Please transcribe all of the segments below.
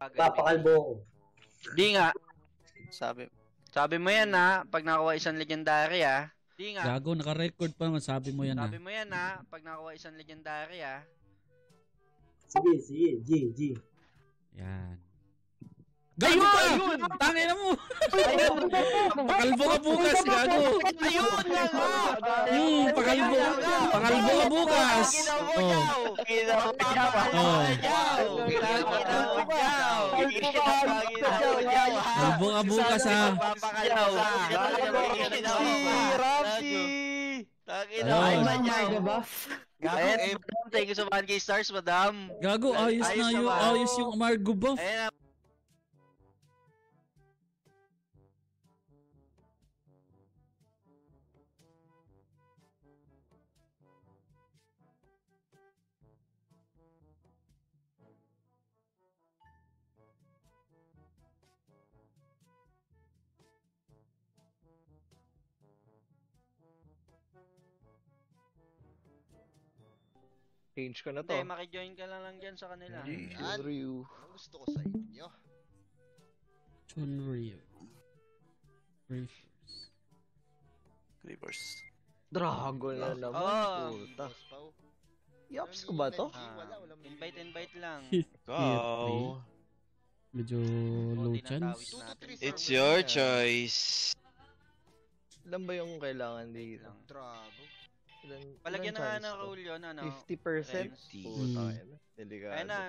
Papakalbo ko. Di nga. Sabi. Sabi mo yan ha, pag nakuha isang legendary ha. Di nga. Gago, naka-record pa naman. Sabi mo yan ah. Sabi mo yan ha, pag nakuha isang legendary ha. Sige, sige. G, G. Yan. Gago ka! Tangin na mo! Pakalbo ka bukas, gago! Ayun na nga! Hmm, pakalbo. Pakalbo ka bukas! Oh. Oh. Kalbo ka bukas ha. Ramsey! Takina, Ayun. ay niya? Gago, Ayan, eh, madam, thank you sa 1k stars, madam. Gago, ayos na Ayos yung, ayos yung Amargo buff. Ayan change ko na to. Hindi, makijoin ka lang lang dyan sa kanila. Yan. Ryu. Ang gusto ko sa inyo. Chunryu. Reefers. Creepers. Dragon na naman. Oh. Puta. Yaps ko ba to? Ah, invite, invite lang. Go. Medyo low Konti ng chance. It's your choice. Ilan ba yung kailangan dito? Lang. Ilan, Palagyan na nga ng rule yun, ano? 50%? 50. Puta, ina. Delikado Ayun na.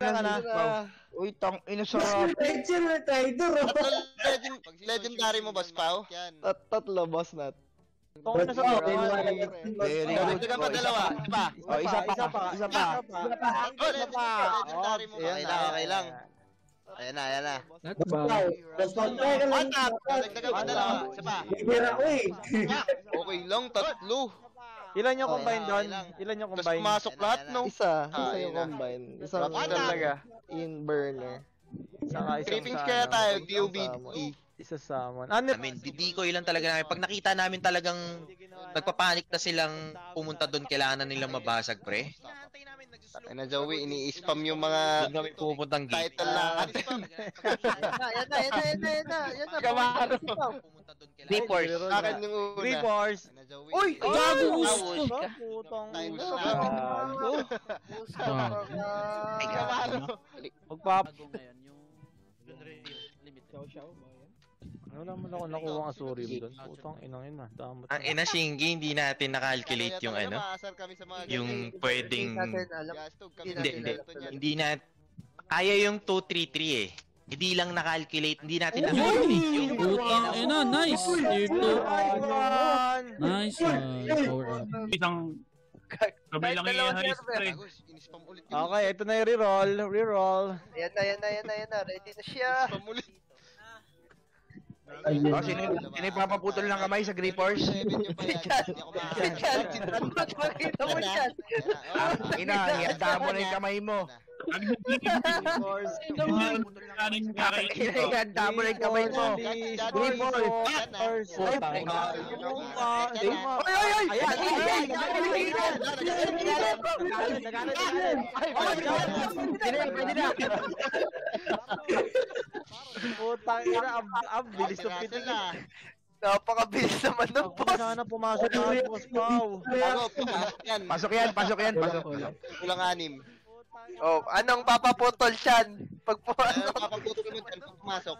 Ka na. Uy, tang ina sarap. Legend na traitor, oh. Legend, legendary mo, Boss Pao? Tat tatlo boss nat. Tong na sa Very good. Dagdagan pa dalawa. Diba? Oh, isa pa, isa pa, isa pa. Oh, legendary mo. Ayan Okay na, lang, okay lang. Ayan na, ayan na. Wow. Ka lang. One tap. Dagdagan pa dalawa. Isa pa. Eh. Okay lang, tatlo. Ilan yung combine doon? Ilan yung Tapos combine? pumasok lahat, no? Isa, Ah, isa yun yung combine. Isang. Talaga. in burner. Saka isang sa kaya ano, tayo, DOBT. Isa summon. Ano? I mean, didikoy lang talaga namin. Pag nakita namin talagang nagpapanik na silang pumunta doon, kailangan na nilang mabasag, pre. Ay na, Joey, ini-spam yung mga Doon kami pupuntang gate. title natin. Yan na, yan na, yan na, yan na, yan na. Kamaro. Pumunta doon, kailangan. Reapers. Akin yung una. Ay na, Joey. Uy, Ay, gago, ah, gusto. ka. Putang Tayo na. Gago. Ay, Kamaro. Magpap... Bago ngayon, yung... Limited. Ano naman ako nakuha ang Asurium doon? Putang inang ina. Damot. Ang ina Shingi, hindi natin nakalculate yung ano, Maasar kami sa mga yung pwedeng, Gastog kami hindi, hindi, hindi na, kaya yung 233 eh. Hindi lang nakalculate, hindi natin nakalculate yung Putang ina, nice! Tier 2. Ayun! Nice one. Power up. Isang sabay lang yung high yung Okay, ito na yung reroll. Reroll. Yan na, yan na, yan na, yan na. Ready na siya. spam ulit. Ayun. Oh, sino, sino papaputol ng kamay sa Grippers? Bayad. Hindi ako maaari. Ano ba makita mo? Ah, Ina, ihanda mo na yung kamay mo. Ihanda mo na yung kamay mo. Putang ina. Ay, ay, ay! Ayan, ayan, ina, ang ang bilis ng pitik. Napakabilis naman ng Ako sana pumasok na boss Pau. Ako, pasok yan. Pasok yan, pasok yan, pasok. Kulang anim. Oh, anong papaputol siyan? Pag Ano pumasok. papaputo mo dyan pag pumasok?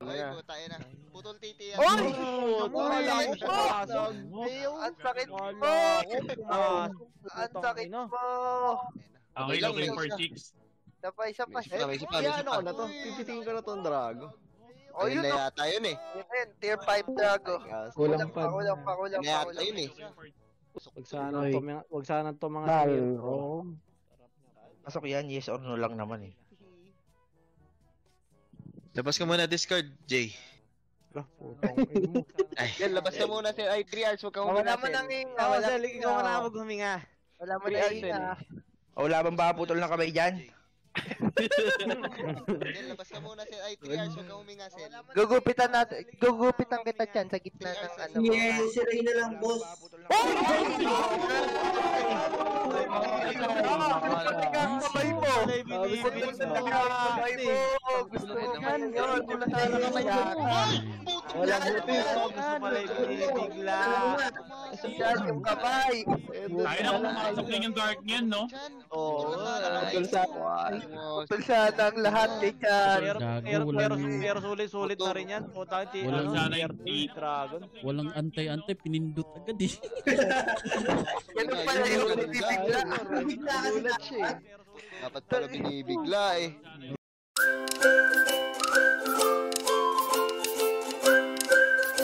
Ay, puta yun na. Putol titi yan. Oy! Wala Ang ko siya pumasok. Ang sakit mo! Ang sakit mo! Okay, lang, looking for chicks. Isa pa, isa pa. Isa pa, isa pa, isa Ano pa. ko na to? Pipitingin ko na tong Drago. Oh, yun na yata yun eh. Yun tier 5 Drago. Kulang pa, kulang pa, kulang pa, yata yun eh. Wag sana to mga wag sana to mga. Pasok yan, yes or no lang naman eh. Labas ka muna Discord, Jay. Ay, Yan, labas na muna si ay 3 hours, huwag kang Wala huminga. mo nang hinga, wala Sel, ikaw mo na maghuminga. Wala mo Three nang hours, hinga. O wala bang paputol na kamay dyan? Yan, labas na muna si ay 3 hours, huwag kang huminga, Sel. Gugupitan natin, gugupitan kita dyan sa gitna ng ano. Yeah, sila na lang, boss. Kamay mo! Kamay mo! Gusto ko yan! Wala buti. Gusto pala ibigla. Yan yung kamay! Tayo na pumasok din yung dark niyan, no? Oo. Ay, ang lahat kay Chan! Pero sulit-sulit na rin yan. Walang- ano, Sana. 3 Dragon. Walang antay-antay, pinindot agad eh. Ganun pala yung bibigla! Bigla kasi Dapat pala binibigla eh.